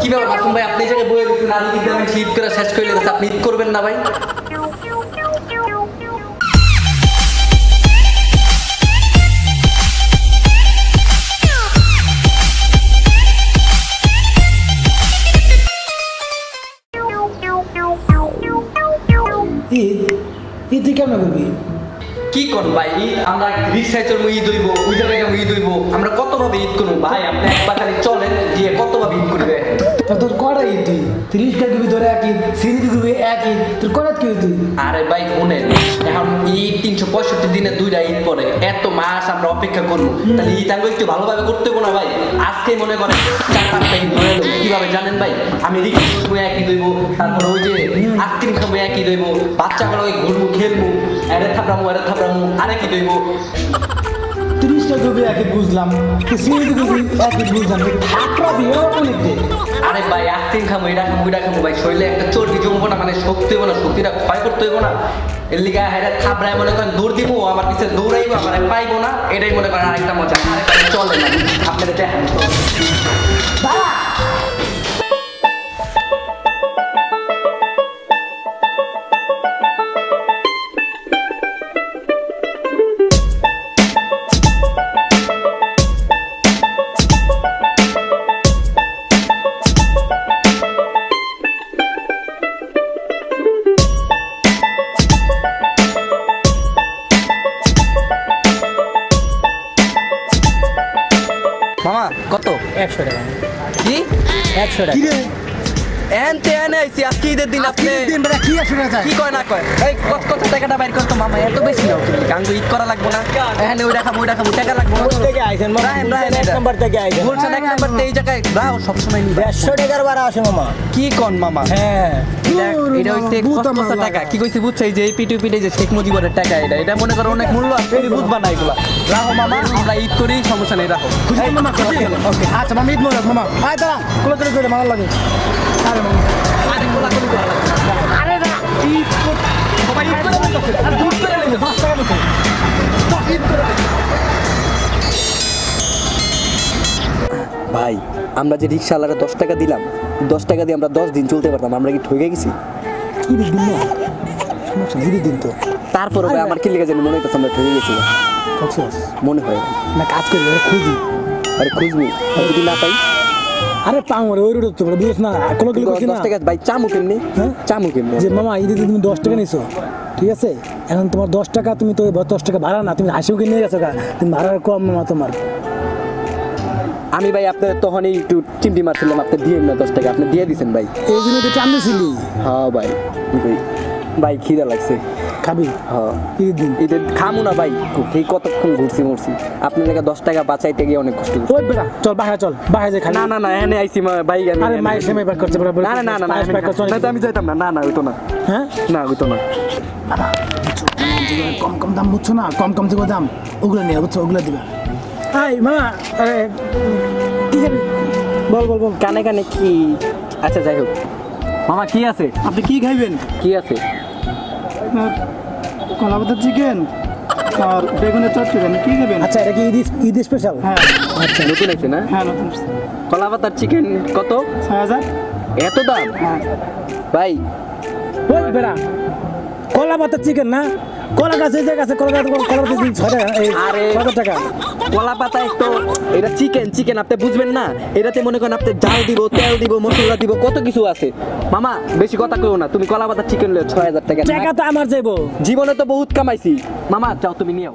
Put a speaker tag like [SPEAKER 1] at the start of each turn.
[SPEAKER 1] কি ব্যাপার মাসুম ভাই? আপনি এই জায়গায় বয়ে দিচ্ছেন আমি কিন্তু আমি ঈদ করে শেষ করে দিচ্ছি আপনি ঈদ করবেন না ভাই?
[SPEAKER 2] ঈদ? ঈদ তুই কেমন করবি
[SPEAKER 1] কি কোন ভাই? ঈদ, আমরা রিক্সায় চলবো ঈদ হইব ওই জায়গায় ঈদ হইব। আমরা কতভাবে ঈদ করব? ভাই, আপনি একবার খালি চলেন, গিয়ে কতভাবে ঈদ করবে?
[SPEAKER 2] তা তোর কটা ঈদ তুই? তিরিশ টাকা দিবি তোর এক ঈদ সিরিজ দিবি এক ঈদ তোর কটা কি তুই
[SPEAKER 1] আরে ভাই শোনেন এখন ঈদ তিনশো পঁয়ষট্টি দিনে দুইটা ঈদ পরে এত মাস আমরা অপেক্ষা করব। তাহলে ঈদ আগে একটু ভালোভাবে করতে না ভাই? আজকে মনে করেন চার পাঁচটা ঈদ ধরে। কীভাবে জানেন ভাই? আমি রিক্সা খাব একই দইব তারপর ওই যে আইসক্রিম খাব একই দইব বাচ্চাগুলো ঘুরবো খেলব এরে থাপড়ামো এরে থাপড়ামো আরেকই দইব
[SPEAKER 2] তিরিশ টাকা দিবি এক বুঝলাম সিরিজ এক বুঝলাম থাকরা দিয়ে অনেক
[SPEAKER 1] আরে ভাই আইসক্রিম খামো এটা খামো এটা খামো ভাই শরীরে একটা চর্বি জমবো না মানে শক্তি হইব না শক্তিটা ক্ষয় করতে হইব না। এর লিগা হ্যাঁ থাপড়ায় মনে করেন দৌড় দিব আমার পিছে দৌড়াইবো আমার পাইবো না এটাই মনে করেন আরেকটা মজা। আরেকটা চলে না আপনাদের দেখেন। তো। মামা কত?
[SPEAKER 2] একশো টাকা।
[SPEAKER 1] কি?
[SPEAKER 2] একশো টাকা।
[SPEAKER 3] কি রে
[SPEAKER 1] এন তে এনে আইছি আজকে ঈদের দিন আপনি
[SPEAKER 3] দিন বেলা কি টাকা চাই
[SPEAKER 1] কি কয় না কয়? এই কত কত টাকাটা বাইর করতো মামা এত বেশি নাও তুমি গাঙ্গ ঈদ করা লাগবো না। এখানে ওই রাখাবো ওই রাখাবো টাকা লাগবো। না
[SPEAKER 2] থেকে আইছেন মামা?
[SPEAKER 1] রাহেন, রাহেন,
[SPEAKER 2] এক। নম্বর থেকে আইছেন।
[SPEAKER 1] বলছেন এক নাম্বার এই জায়গায় রাও সবসময় নিবে।
[SPEAKER 2] দেড়শো টাকার বারা আসে মামা।
[SPEAKER 1] কি কন মামা?
[SPEAKER 2] হ্যাঁ।
[SPEAKER 1] এটা- হইছে
[SPEAKER 3] আমার
[SPEAKER 1] টাকা? কি কইছে বুঝছ? এই যে এই পিটু পিটে যে শেখ মুজিবের টাকা এটা। এটা মনে করো অনেক মূল্য আছে তুমি বুঝবা না এগুলা। রাখো মামা আমরা ঈদ করি সমস্যা নেই রাখো
[SPEAKER 3] খুশি মামা খুশি? ওকে। আচ্ছা মামা ঈদ মোবারক মামা। আয় দাঁড়া কোলা করে করে
[SPEAKER 4] ভাই আমরা যে রিক্সাওয়ালারা দশ টাকা দিলাম দশ টাকা দিয়ে আমরা দশ দিন চলতে পারতাম আমরা কি ঠকে গেছি?
[SPEAKER 3] ঈদের দিন না সমস্যা নেই, ঈদের দিন তো
[SPEAKER 4] তারপরে ভাই আমার কি লেগে জানি মনে হইতেছে আমরা ঠকে গেছি। মনে হয়।
[SPEAKER 3] না কাজ করি খুঁজি।
[SPEAKER 4] আরে খুঁজবি যদি না পাই?
[SPEAKER 3] আরে পাও রে ওই রোড তো বুঝছ না? কোলা কোলা করছি
[SPEAKER 4] দশ
[SPEAKER 3] না
[SPEAKER 4] টাকা ভাই চামু কেমনি
[SPEAKER 3] হ্যাঁ?
[SPEAKER 4] চামু কেমনি
[SPEAKER 3] যে মামা দিন তুমি দশ টাকা নিছো ঠিক আছে? এখন তোমার দশ টাকা তুমি তো দশ টাকা ভাড়া না তুমি হাসিমুখে নিয়ে গেছো তুমি ভাড়া কম মামা তোমার।
[SPEAKER 4] আমি ভাই আপনার তখনই একটু চিমটি মারছিলাম আপনি দিয়ে না দশ টাকা আপনি দিয়ে দিছেন ভাই।
[SPEAKER 3] এই জন্য তো টানছিলি
[SPEAKER 4] হ্যাঁ ভাই ভাই খিদা লাগছে।
[SPEAKER 3] খাবি?
[SPEAKER 4] হ্যাঁ।
[SPEAKER 3] ঈদের দিন?
[SPEAKER 4] ঈদের খামু না ভাই। এই কতক্ষণ ঘুরছি মরছি। আপনি লেগে দশ টাকা বাঁচাইতে গিয়ে অনেক কষ্ট
[SPEAKER 3] ওই বেটা চল বাহায় চল বাহায় যাই
[SPEAKER 4] না না না এখানে আইসি মা- ভাই আমি
[SPEAKER 3] আরে মায়ের সেমাই ব্যাক করছে বরাবর
[SPEAKER 4] না না না না না
[SPEAKER 3] ব্যাক করছে
[SPEAKER 4] না, আমি যাইতাম না না না ওইতো না।
[SPEAKER 3] হ্যাঁ?
[SPEAKER 4] না ওইতো না।
[SPEAKER 3] বাবা বুঝছ কম কম দাম বুঝছ না? কম কম যেগুলো দাম। ওগুলো নিয়ে বুঝছ ওগুলো দিবা। হাই মামা আরে কি খাবি বল বল বল।
[SPEAKER 4] কানে কানে কি? আচ্ছা যাই হোক।
[SPEAKER 1] মামা কি আছে?
[SPEAKER 3] আপনি কি খাইবেন?
[SPEAKER 4] কি আছে?
[SPEAKER 5] কলা পাতার চিকেন আর বেগুনের চটচড়ি কি খাবেন?
[SPEAKER 3] আচ্ছা এটা কি ঈদ ঈদ স্পেশাল
[SPEAKER 5] হ্যাঁ।
[SPEAKER 4] আচ্ছা নতুন আছে না?
[SPEAKER 5] হ্যাঁ নতুন
[SPEAKER 4] কলা পাতার চিকেন কত?
[SPEAKER 5] ছয় হাজার।
[SPEAKER 4] এত দাম?
[SPEAKER 5] হ্যাঁ।
[SPEAKER 4] ভাই।
[SPEAKER 3] ওই বেড়া কলা পাতার চিকেন না? কলা গাছ এই যে গাছে কলা গাছ কলা পাতা ছয় টাকা এই
[SPEAKER 4] আরে।
[SPEAKER 3] কত টাকা।
[SPEAKER 4] কলা পাতা একটু এটা চিকেন চিকেন আপনি বুঝবেন না। এটাতে মনে করেন আপনি জাল দিব তেল দিব মশলা দিব কত কিছু আছে। মামা বেশি কথা না তুমি কলা পাতা চিকেন ছয় হাজার টাকা।
[SPEAKER 3] টাকা তো আমার
[SPEAKER 4] জীবনে তো বহুত কামাইছি। মামা চাও তুমি নিও